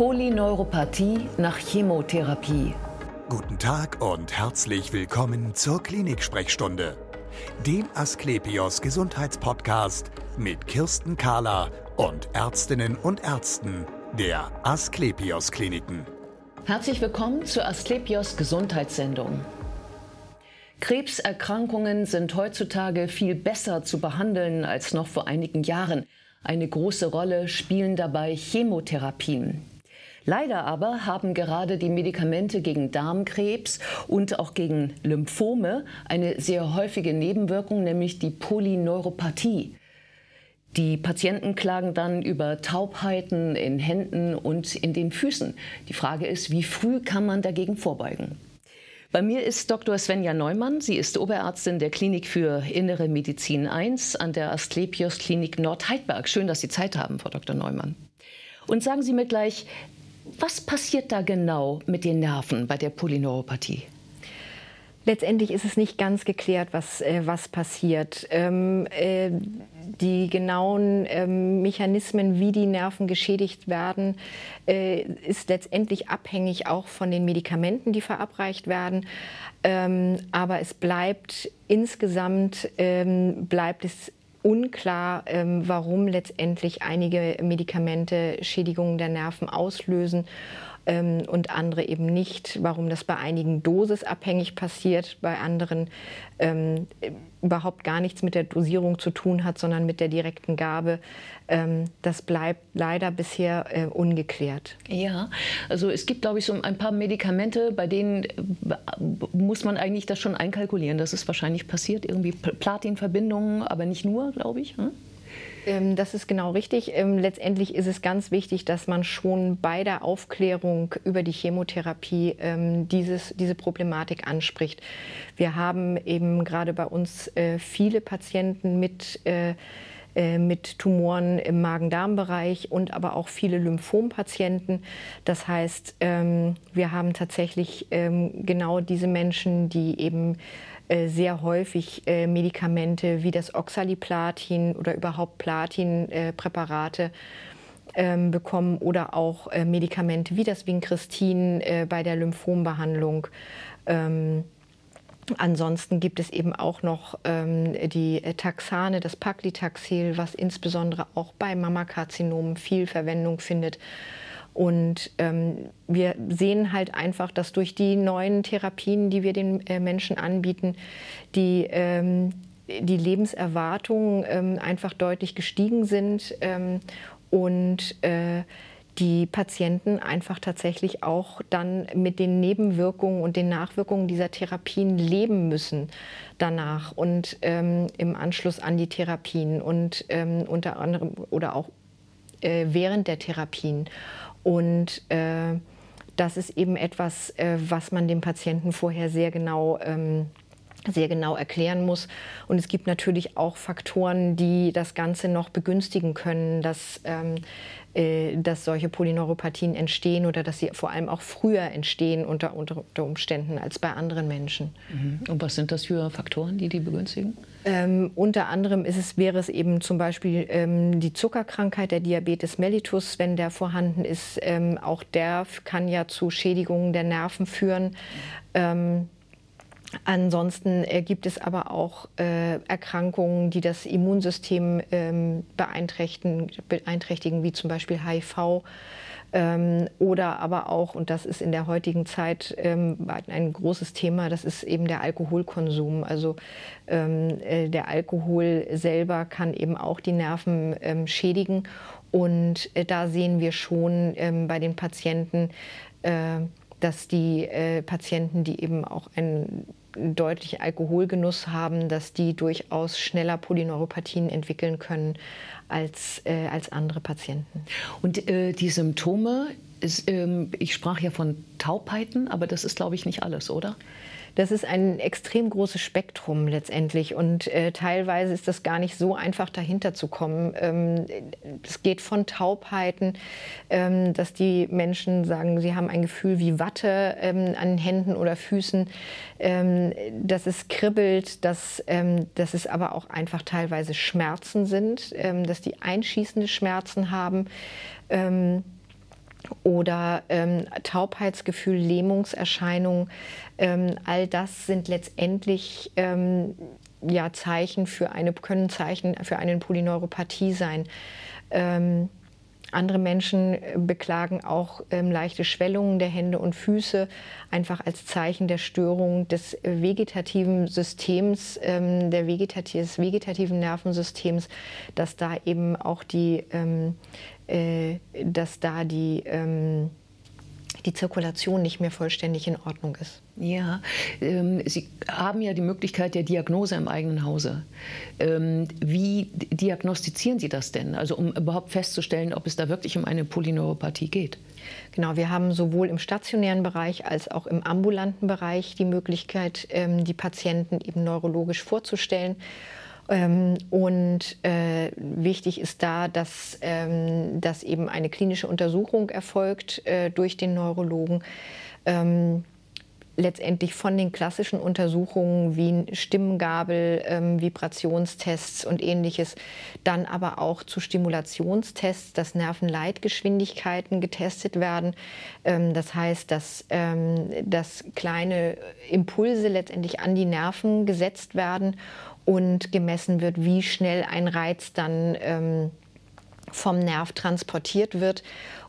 Polyneuropathie nach Chemotherapie. Guten Tag und herzlich willkommen zur Klinik-Sprechstunde, dem Asklepios Gesundheitspodcast mit Kirsten Kahler und Ärztinnen und Ärzten der Asklepios Kliniken. Herzlich willkommen zur Asklepios Gesundheitssendung. Krebserkrankungen sind heutzutage viel besser zu behandeln als noch vor einigen Jahren. Eine große Rolle spielen dabei Chemotherapien. Leider aber haben gerade die Medikamente gegen Darmkrebs und auch gegen Lymphome eine sehr häufige Nebenwirkung, nämlich die Polyneuropathie. Die Patienten klagen dann über Taubheiten in Händen und in den Füßen. Die Frage ist, wie früh kann man dagegen vorbeugen? Bei mir ist Dr. Svenja Neumann. Sie ist Oberärztin der Klinik für Innere Medizin 1 an der Asklepios Klinik Nordheidberg. Schön, dass Sie Zeit haben, Frau Dr. Neumann. Und sagen Sie mir gleich, was passiert da genau mit den Nerven bei der Polyneuropathie? Letztendlich ist es nicht ganz geklärt, was, äh, was passiert. Ähm, äh, die genauen ähm, Mechanismen, wie die Nerven geschädigt werden, äh, ist letztendlich abhängig auch von den Medikamenten, die verabreicht werden. Ähm, aber es bleibt insgesamt ähm, bleibt es unklar, ähm, warum letztendlich einige Medikamente Schädigungen der Nerven auslösen ähm, und andere eben nicht. Warum das bei einigen dosisabhängig passiert, bei anderen ähm, überhaupt gar nichts mit der Dosierung zu tun hat, sondern mit der direkten Gabe. Ähm, das bleibt leider bisher äh, ungeklärt. Ja, also es gibt, glaube ich, so ein paar Medikamente, bei denen äh, muss man eigentlich das schon einkalkulieren. Das ist wahrscheinlich passiert, irgendwie Platinverbindungen, aber nicht nur, glaube ich. Hm? Ähm, das ist genau richtig. Ähm, letztendlich ist es ganz wichtig, dass man schon bei der Aufklärung über die Chemotherapie ähm, dieses, diese Problematik anspricht. Wir haben eben gerade bei uns äh, viele Patienten mit äh, mit Tumoren im Magen-Darm-Bereich und aber auch viele Lymphompatienten. Das heißt, wir haben tatsächlich genau diese Menschen, die eben äh, sehr häufig äh, Medikamente wie das Oxaliplatin oder überhaupt Platinpräparate ähm, bekommen oder auch äh, Medikamente wie das Vincristin bei der Lymphombehandlung. Ansonsten gibt es eben auch noch ähm, die Taxane, das Paclitaxel, was insbesondere auch bei Mammakarzinomen viel Verwendung findet. Und ähm, wir sehen halt einfach, dass durch die neuen Therapien, die wir den äh, Menschen anbieten, die, ähm, die Lebenserwartungen ähm, einfach deutlich gestiegen sind ähm, und äh, die Patienten einfach tatsächlich auch dann mit den Nebenwirkungen und den Nachwirkungen dieser Therapien leben müssen danach und ähm, im Anschluss an die Therapien und ähm, unter anderem oder auch äh, während der Therapien. Und äh, das ist eben etwas, äh, was man dem Patienten vorher sehr genau ähm, sehr genau erklären muss. Und es gibt natürlich auch Faktoren, die das Ganze noch begünstigen können, dass, ähm, äh, dass solche Polyneuropathien entstehen oder dass sie vor allem auch früher entstehen unter, unter, Umständen als bei anderen Menschen. Mhm. Und was sind das für Faktoren, die die begünstigen? Ähm, unter anderem ist es, wäre es eben zum Beispiel ähm, die Zuckerkrankheit, der Diabetes mellitus, wenn der vorhanden ist. Ähm, auch der kann ja zu Schädigungen der Nerven führen. Ähm, Ansonsten äh, gibt es aber auch äh, Erkrankungen, die das Immunsystem ähm, beeinträchtigen, beeinträchtigen, wie zum Beispiel HIV. Ähm, oder aber auch, und das ist in der heutigen Zeit ähm, ein großes Thema, das ist eben der Alkoholkonsum. Also ähm, äh, der Alkohol selber kann eben auch die Nerven ähm, schädigen. Und äh, da sehen wir schon ähm, bei den Patienten, äh, dass die äh, Patienten, die eben auch einen deutlichen Alkoholgenuss haben, dass die durchaus schneller Polyneuropathien entwickeln können als, äh, als andere Patienten. Und äh, die Symptome, ist, ähm, ich sprach ja von Taubheiten, aber das ist, glaube ich, nicht alles, oder? Das ist ein extrem großes Spektrum letztendlich und äh, teilweise ist das gar nicht so einfach dahinter zu kommen. Ähm, es geht von Taubheiten, ähm, dass die Menschen sagen, sie haben ein Gefühl wie Watte ähm, an Händen oder Füßen, ähm, dass es kribbelt, dass, ähm, dass es aber auch einfach teilweise Schmerzen sind, ähm, dass die einschießende Schmerzen haben oder ähm, Taubheitsgefühl, Lähmungserscheinungen. Ähm, all das sind letztendlich ähm, ja, Zeichen für eine, können Zeichen für eine Polyneuropathie sein. Ähm, andere Menschen beklagen auch ähm, leichte Schwellungen der Hände und Füße, einfach als Zeichen der Störung des vegetativen Systems, ähm, der vegetativ des vegetativen Nervensystems, dass da eben auch die, dass da die ähm, die Zirkulation nicht mehr vollständig in Ordnung ist. Ja, ähm, Sie haben ja die Möglichkeit der Diagnose im eigenen Hause. Ähm, wie diagnostizieren Sie das denn? Also um überhaupt festzustellen, ob es da wirklich um eine Polyneuropathie geht? Genau, wir haben sowohl im stationären Bereich als auch im ambulanten Bereich die Möglichkeit, ähm, die Patienten eben neurologisch vorzustellen. Ähm, und äh, wichtig ist da, dass, ähm, dass eben eine klinische Untersuchung erfolgt äh, durch den Neurologen. Ähm, letztendlich von den klassischen Untersuchungen wie Stimmgabel, ähm, Vibrationstests und ähnliches, dann aber auch zu Stimulationstests, dass Nervenleitgeschwindigkeiten getestet werden. Ähm, das heißt, dass, ähm, dass kleine Impulse letztendlich an die Nerven gesetzt werden und gemessen wird, wie schnell ein Reiz dann ähm, vom Nerv transportiert wird,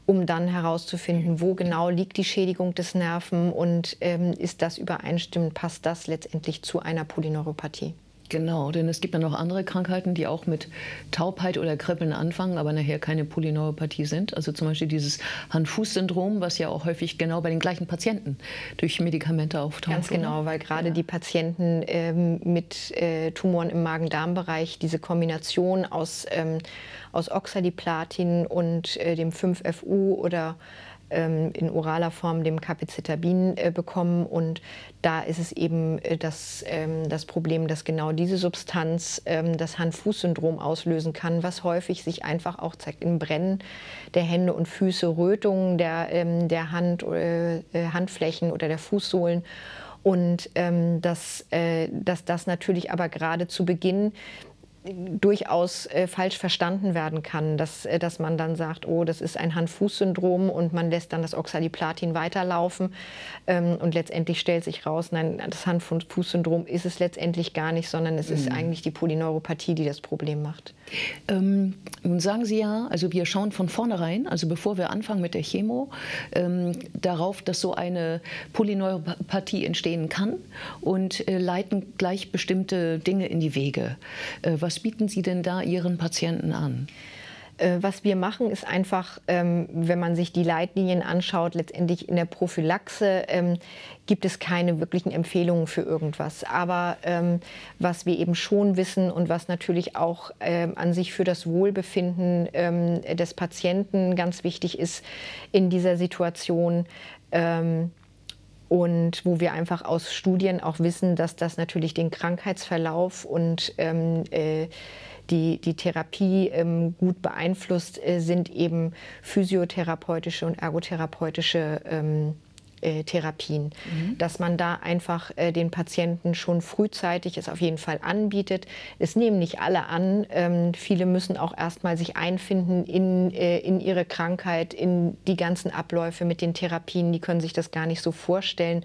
um dann herauszufinden, wo genau liegt die Schädigung des Nerven und ähm, ist das übereinstimmend, passt das letztendlich zu einer Polyneuropathie. Genau, denn es gibt ja noch andere Krankheiten, die auch mit Taubheit oder Kribbeln anfangen, aber nachher keine Polyneuropathie sind. Also zum Beispiel dieses Hand-Fuß-Syndrom, was ja auch häufig genau bei den gleichen Patienten durch Medikamente auftaucht. Ganz genau, weil gerade ja. die Patienten ähm, mit äh, Tumoren im Magen-Darm-Bereich diese Kombination aus, ähm, aus Oxaliplatin und äh, dem 5FU oder in oraler Form dem Capecitabin äh, bekommen. Und da ist es eben äh, das, ähm, das Problem, dass genau diese Substanz ähm, das Hand-Fuß-Syndrom auslösen kann, was häufig sich einfach auch zeigt im Brennen der Hände und Füße, Rötungen der, ähm, der Hand, äh, Handflächen oder der Fußsohlen. Und ähm, dass, dass das natürlich aber gerade zu Beginn durchaus äh, falsch verstanden werden kann, dass, äh, dass man dann sagt, oh, das ist ein Hand-Fuß-Syndrom und man lässt dann das Oxaliplatin weiterlaufen ähm, und letztendlich stellt sich raus, nein, das Hand-Fuß-Syndrom ist es letztendlich gar nicht, sondern es mhm. ist eigentlich die Polyneuropathie, die das Problem macht. Ähm, nun sagen Sie ja, also wir schauen von vornherein, also bevor wir anfangen mit der Chemo, ähm, darauf, dass so eine Polyneuropathie entstehen kann und äh, leiten gleich bestimmte Dinge in die Wege. Äh, was bieten Sie denn da Ihren Patienten an? Äh, was wir machen, ist einfach, ähm, wenn man sich die Leitlinien anschaut, letztendlich in der Prophylaxe ähm, gibt es keine wirklichen Empfehlungen für irgendwas. Aber ähm, was wir eben schon wissen und was natürlich auch an sich für das Wohlbefinden des Patienten ganz wichtig ist in dieser Situation, und wo wir einfach aus Studien auch wissen, dass das natürlich den Krankheitsverlauf und ähm, äh, die, die Therapie ähm, gut beeinflusst, äh, sind eben physiotherapeutische und ergotherapeutische ähm, äh, Therapien. Mhm. Dass man da einfach äh, den Patienten schon frühzeitig es auf jeden Fall anbietet. Es nehmen nicht alle an. Ähm, viele müssen auch erstmal sich einfinden in, äh, in ihre Krankheit, in die ganzen Abläufe mit den Therapien. Die können sich das gar nicht so vorstellen.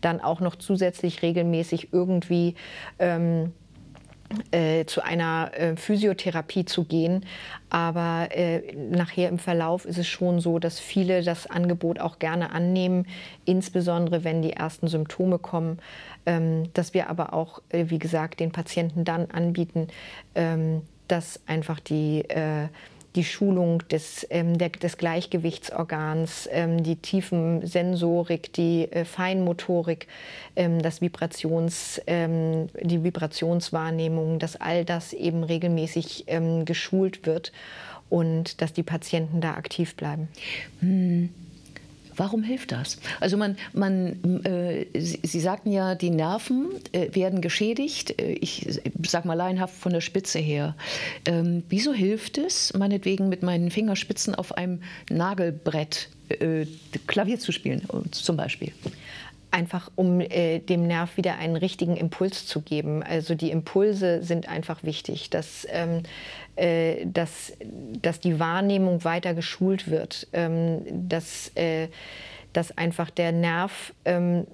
Dann auch noch zusätzlich regelmäßig irgendwie ähm, äh, zu einer äh, Physiotherapie zu gehen. Aber äh, nachher im Verlauf ist es schon so, dass viele das Angebot auch gerne annehmen, insbesondere wenn die ersten Symptome kommen. Ähm, dass wir aber auch, äh, wie gesagt, den Patienten dann anbieten, ähm, dass einfach die äh, die Schulung des, ähm, der, des Gleichgewichtsorgans, ähm, die tiefen Sensorik, die äh, Feinmotorik, ähm, das Vibrations, ähm, die Vibrationswahrnehmung, dass all das eben regelmäßig ähm, geschult wird und dass die Patienten da aktiv bleiben. Hm. Warum hilft das? Also man, man äh, Sie, Sie, sagten ja, die Nerven äh, werden geschädigt. Äh, ich sag mal laienhaft von der Spitze her. Ähm, wieso hilft es, meinetwegen mit meinen Fingerspitzen auf einem Nagelbrett äh, Klavier zu spielen, zum Beispiel? Einfach um äh, dem Nerv wieder einen richtigen Impuls zu geben. Also die Impulse sind einfach wichtig, dass, ähm, äh, dass, dass die Wahrnehmung weiter geschult wird, ähm, dass, äh, dass einfach der Nerv ähm,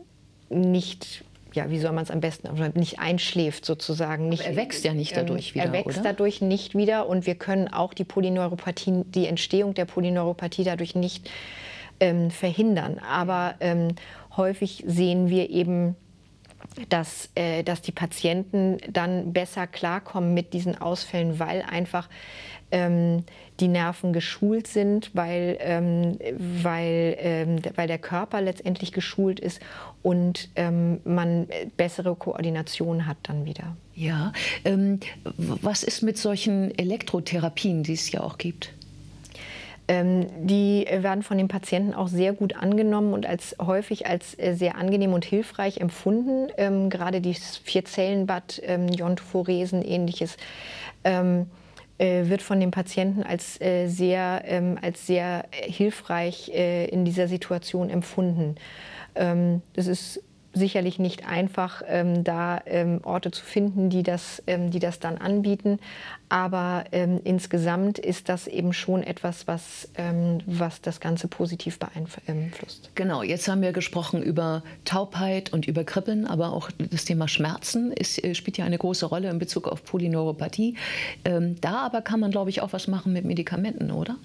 nicht ja, wie soll man es am besten, nicht einschläft sozusagen. Nicht, er wächst ja nicht ähm, dadurch wieder, Er wächst oder? dadurch nicht wieder und wir können auch die Polyneuropathie, die Entstehung der Polyneuropathie dadurch nicht ähm, verhindern. Aber ähm, häufig sehen wir eben, dass, äh, dass die Patienten dann besser klarkommen mit diesen Ausfällen, weil einfach ähm, die Nerven geschult sind, weil, ähm, weil, ähm, weil der Körper letztendlich geschult ist und ähm, man bessere Koordination hat dann wieder. Ja, ähm, was ist mit solchen Elektrotherapien, die es ja auch gibt? Ähm, die werden von den Patienten auch sehr gut angenommen und als häufig als äh, sehr angenehm und hilfreich empfunden. Ähm, gerade das Vierzellenbad, ähm, Jontforesen, ähnliches. Ähm, äh, wird von den Patienten als äh, sehr, ähm, als sehr hilfreich äh, in dieser Situation empfunden. Ähm, das ist sicherlich nicht einfach, ähm, da ähm, Orte zu finden, die das, ähm, die das dann anbieten. Aber ähm, insgesamt ist das eben schon etwas, was, ähm, was das Ganze positiv beeinflusst. Genau, jetzt haben wir gesprochen über Taubheit und über Kribbeln, aber auch das Thema Schmerzen ist, äh, spielt ja eine große Rolle in Bezug auf Polyneuropathie. Ähm, da aber kann man, glaube ich, auch was machen mit Medikamenten, oder?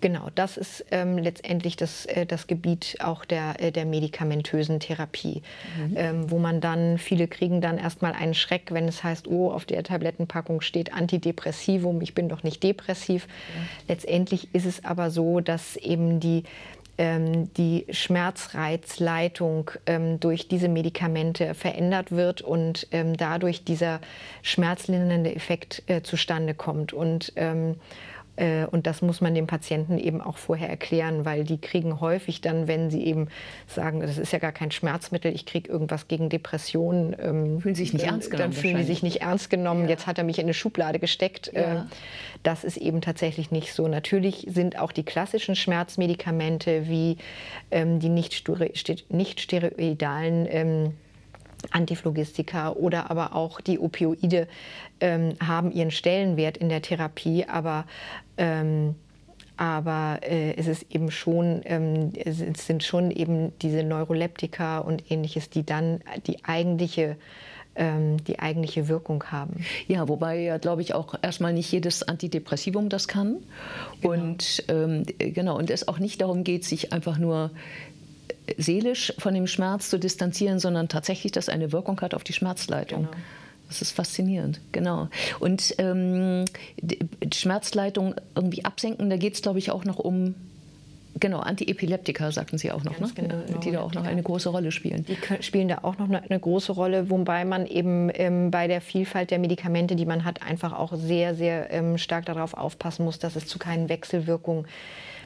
Genau, das ist ähm, letztendlich das, äh, das Gebiet auch der, äh, der medikamentösen Therapie, mhm. ähm, wo man dann, viele kriegen dann erstmal einen Schreck, wenn es heißt, oh, auf der Tablettenpackung steht Antidepressivum, ich bin doch nicht depressiv. Ja. Letztendlich ist es aber so, dass eben die ähm, die Schmerzreizleitung ähm, durch diese Medikamente verändert wird und ähm, dadurch dieser schmerzlindernde Effekt äh, zustande kommt. Und ähm, äh, und das muss man dem Patienten eben auch vorher erklären, weil die kriegen häufig dann, wenn sie eben sagen, das ist ja gar kein Schmerzmittel, ich kriege irgendwas gegen Depressionen. Ähm, fühlen sich nicht dann, ernst genommen. Dann fühlen die sich nicht ernst genommen. Ja. Jetzt hat er mich in eine Schublade gesteckt. Ja. Ähm, das ist eben tatsächlich nicht so. Natürlich sind auch die klassischen Schmerzmedikamente wie ähm, die nicht, nicht steroidalen ähm, Antiphlogistika oder aber auch die Opioide ähm, haben ihren Stellenwert in der Therapie, aber ähm, aber äh, es ist eben schon, ähm, es sind schon eben diese Neuroleptika und ähnliches, die dann die eigentliche ähm, die eigentliche Wirkung haben. Ja, wobei ja, glaube ich, auch erstmal nicht jedes Antidepressivum das kann. Genau. Und ähm, genau, und es auch nicht darum geht, sich einfach nur seelisch von dem Schmerz zu distanzieren, sondern tatsächlich, dass eine Wirkung hat auf die Schmerzleitung. Genau. Das ist faszinierend, genau. Und ähm, die Schmerzleitung irgendwie absenken, da geht es, glaube ich, auch noch um Genau, Antiepileptika sagten Sie auch noch, ne? genau, die da auch noch eine große Rolle spielen. Die spielen da auch noch eine, eine große Rolle, wobei man eben ähm, bei der Vielfalt der Medikamente, die man hat, einfach auch sehr, sehr ähm, stark darauf aufpassen muss, dass es zu keinen Wechselwirkungen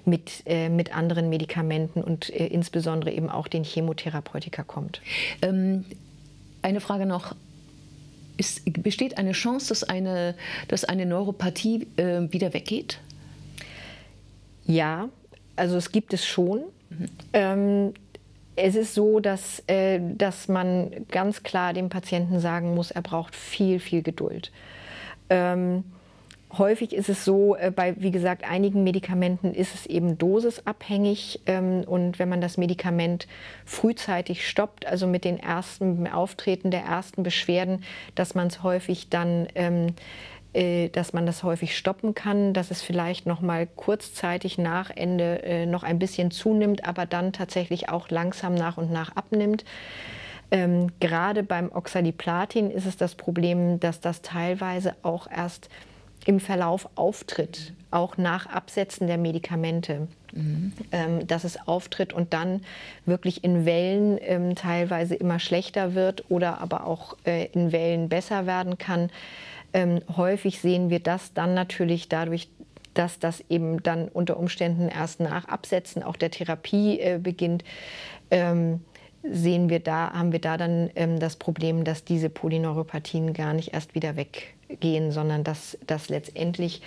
mit, äh, mit anderen Medikamenten und äh, insbesondere eben auch den Chemotherapeutika kommt. Ähm, eine Frage noch. Ist, besteht eine Chance, dass eine, dass eine Neuropathie äh, wieder weggeht? Ja, also es gibt es schon. Mhm. Ähm, es ist so, dass, äh, dass man ganz klar dem Patienten sagen muss, er braucht viel, viel Geduld. Ähm, Häufig ist es so, äh, bei, wie gesagt, einigen Medikamenten ist es eben dosisabhängig. Ähm, und wenn man das Medikament frühzeitig stoppt, also mit den ersten Auftreten der ersten Beschwerden, dass man es häufig dann ähm, äh, dass man das häufig stoppen kann, dass es vielleicht noch mal kurzzeitig nach Ende äh, noch ein bisschen zunimmt, aber dann tatsächlich auch langsam nach und nach abnimmt. Ähm, gerade beim Oxaliplatin ist es das Problem, dass das teilweise auch erst im Verlauf auftritt, auch nach Absetzen der Medikamente. Mhm. Ähm, dass es auftritt und dann wirklich in Wellen ähm, teilweise immer schlechter wird oder aber auch äh, in Wellen besser werden kann. Ähm, häufig sehen wir das dann natürlich dadurch, dass das eben dann unter Umständen erst nach Absetzen auch der Therapie äh, beginnt. Ähm, sehen wir da, haben wir da dann ähm, das Problem, dass diese Polyneuropathien gar nicht erst wieder weg gehen, sondern dass das letztendlich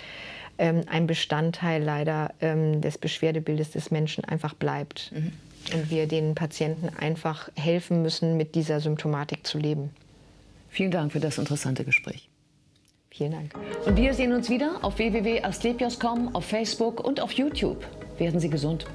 ähm, ein Bestandteil leider ähm, des Beschwerdebildes des Menschen einfach bleibt. Mhm. und wir den Patienten einfach helfen müssen, mit dieser Symptomatik zu leben. Vielen Dank für das interessante Gespräch. Vielen Dank. Und wir sehen uns wieder auf www.asklepios.com, auf Facebook und auf YouTube. Werden Sie gesund.